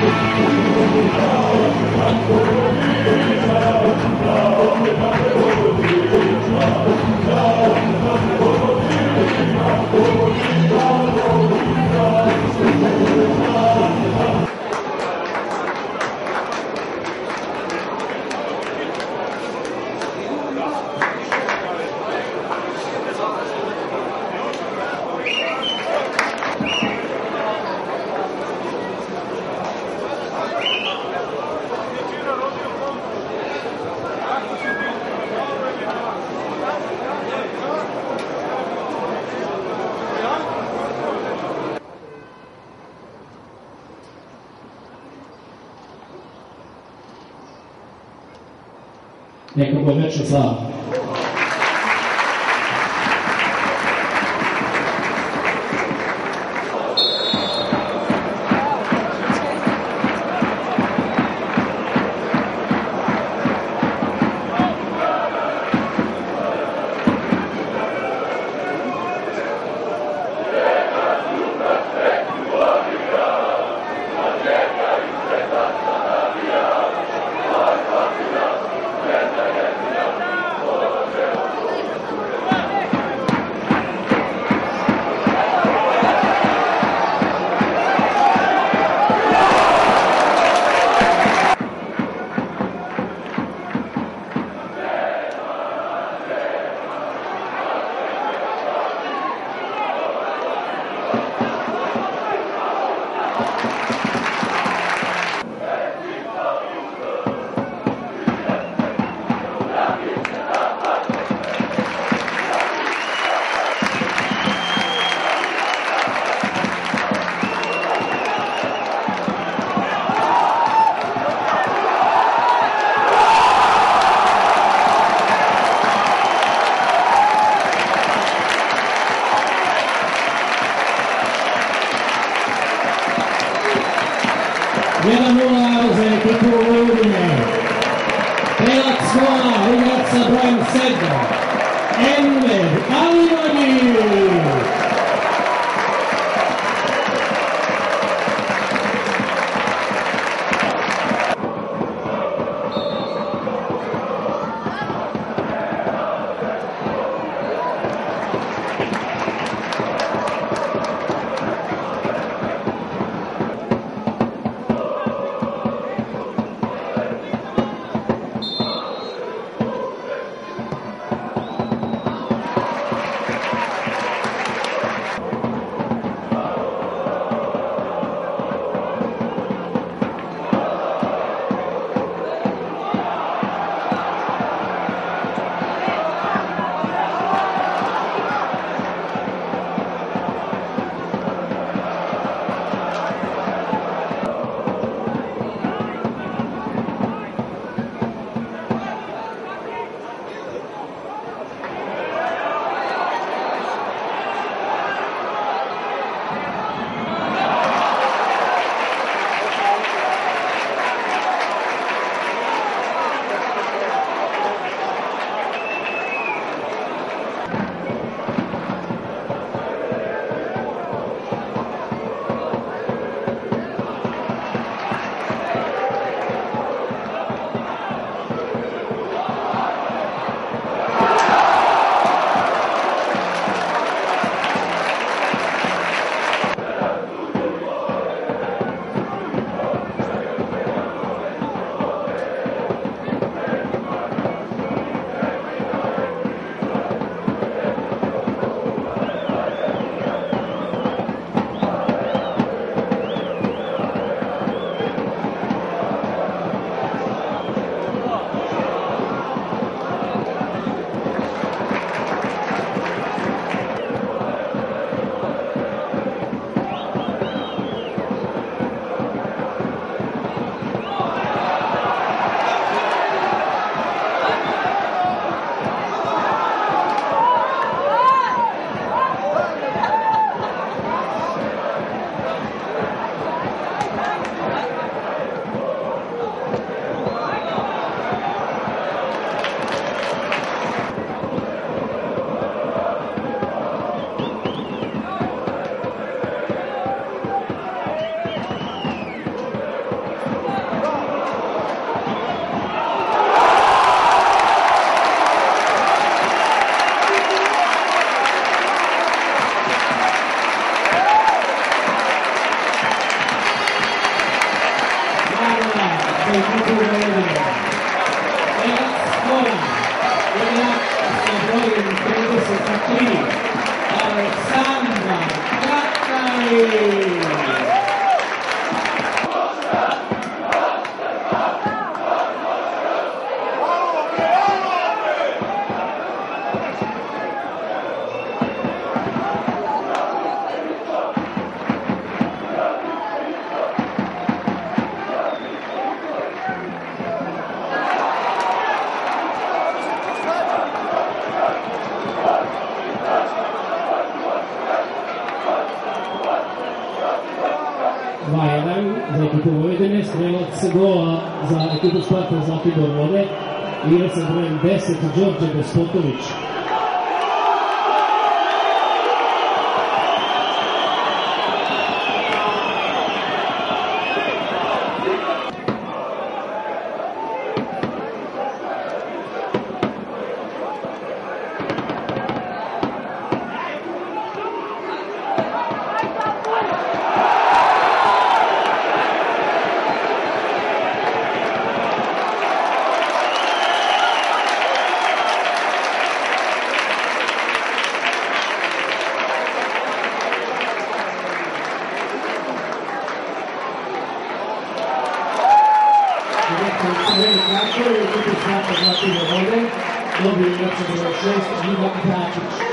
Música Neka bude večna slava. Jaramura e Kukurune. Pelatsua, Ugatsa Bram Sedra. Enver Alimani. Sandra Gattari! Jedan za ekipu Vojvodine, strelac gola za ekipu Sparta Zlatibor Vode, igra sa brojem 10 Đorđe Despotović. Crveni karton u ekipu Sparta Zlatibor Vode, dobio brojem 6 Ivan Dračić.